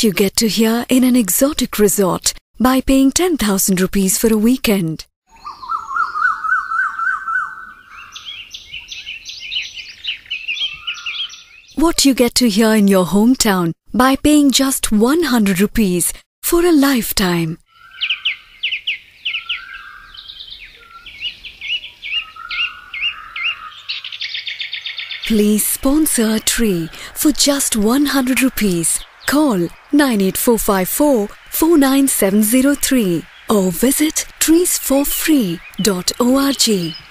You get to hear in an exotic resort by paying 10,000 rupees for a weekend. What you get to hear in your hometown by paying just 100 rupees for a lifetime. Please sponsor a tree for just 100 rupees. Call 98454 49703 or visit treesforfree.org.